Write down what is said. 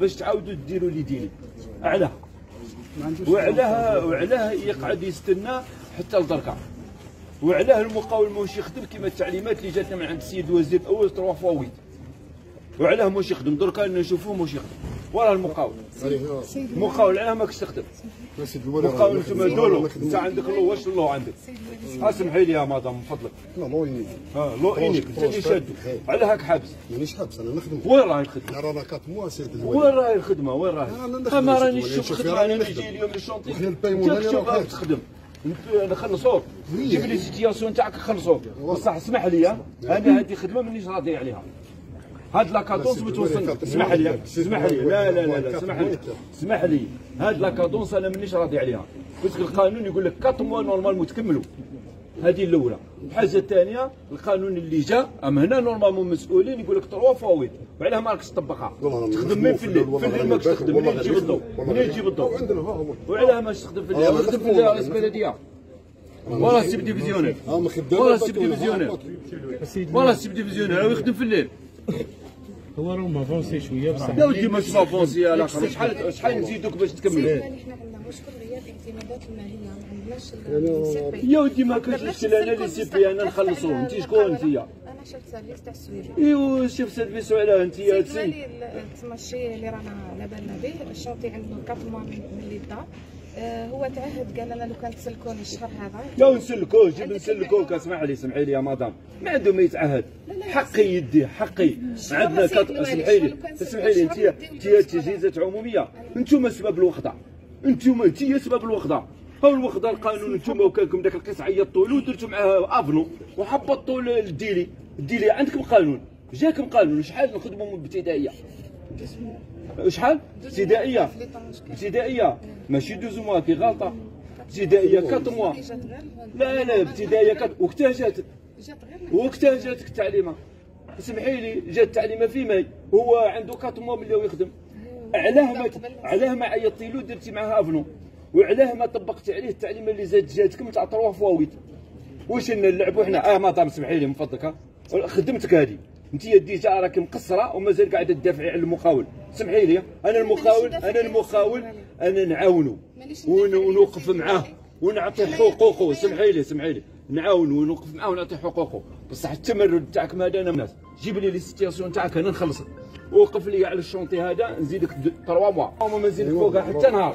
باش تعاودوا ديروا لي ديلي. علاه وعلاه وعلاه يقعد يستنى حتى لدركا وعلاه المقاول ماهوش يخدم كما التعليمات اللي جاتنا من عند السيد الوزير 3 فوا 8 وعلاه ماهوش يخدم. دركا نشوفوه ماهوش يخدم. وراه المقاول. المقاول علاه ماكش تخدم مقاول أنتم دولو. انت عندك اللو واش اللو عندك؟ اسمحي لي يا مدام من فضلك. لا لو ينيك آه لو انك انت اللي شادو. على هاك حابس. مانيش حابس أنا نخدم. وين راهي الخدمة؟ رانا quatre mois سيد وين راهي الخدمة؟ وين راهي؟ يا راني نشوف. خدمة أنا. نجي اليوم لل chantier وخير ال paiement راك تخدم. نخلصوك جيب لي situation تاعك نخلصوك بصح اسمح لي أنا هذه خدمة مانيش راضي عليها. هاد la cadence ما توصل اسمح لي اسمح لي. لا لا لا لا اسمح لي. اسمح لي. هاد la cadence أنا مانيش راضي عليها. parce que القانون يقول لك 4 mois normal متكملوا هذه الأولى. الحاجة الثانية القانون اللي جا أم هنا نورمالمون مسؤولين يقول لك 3 فوائد وعلاه ما راكش تطبقها. تخدم من في الليل. في الليل ماكش تخدم. منين تجيب الضوء منين تجيب الضوء وعلاه ماش تخدم في الليل. تخدم في الليل رئيس بلديه ولا سيب ديفيزيونير. خدام ولا سيب ديفيزيونير. ولا سيب ديفيزيونير. يخدم في الليل. هو راه مافونسي شوية بصح. يا ودي ما تسمع فونسي يا الآخر شحال شحال نزيدوك باش تكمل؟ نحن عندنا مشكل غياب الاعتمادات المالية. ما عندناش. يا ودي ما كاينش أنا لي سي بي. أنا نخلصوه أنت شكون انت. أنا شفت سيرفيس تاع السويري إيوا شوف سيرفيس علاه انت يا سي مالي ال- تما الشيء اللي رانا على بالنا به الشرطي عنده 4 موا من اللي هو تعهد قال لنا لو كان تسلكوني الشهر هذا. يا نسلكوه جيب نسلكوك اسمح لي اسمحي لي يا مدام. ما عنده ما يتعهد. حقي يديه حقي. عندنا كت... اسمحي لي. اسمحي لي انت انت تجهيزات عمومية. أنتم سبب الوخدة. أنتم انت سبب الوخدة. هو الوخدة القانون أنتم وكانكم ذاك القيس عيطتوا له ودرتوا معاه افنو وحبطوا الديلي. الديلي عندكم قانون. جاكم قانون. شحال نخدموا من ابتدائية؟ شحال؟ ابتدائية. ابتدائية. ماشي douze mois كي غلطة. ابتدائية 4 mois. لا لا ابتدائية كانت وقتها جات. وقتها جاتك التعليمة. اسمحي لي جات التعليمة في ماي. هو عنده 4 mois ملي يخدم. علاه ما علاه ما عيطتي له درتي معاه avenant. وعلاه ما طبقتي عليه التعليمة اللي زاد جاتكم 3 fois huit. واش نلعبوا حنا؟ آه مدام اسمحي لي من فضلك. خدمتك هذه انت déjà راكي مقصرة ومازال قاعدة تدافعي على المقاول. سمحي لي أنا المقاول أنا المقاول أنا نعاونو. ون- ونوقف معاه. ونعطيه حقوقه سمحي لي سمحي لي. نعاون ونوقف معاه ونعطيه حقوقه بصح التمرد تاعك هذا أنا الناس؟ جيب لي les situations تاعك أنا نخلصك وقف لي على ال chantier هذا نزيدك 3 mois. ما نزيدك فوقها حتى نهار.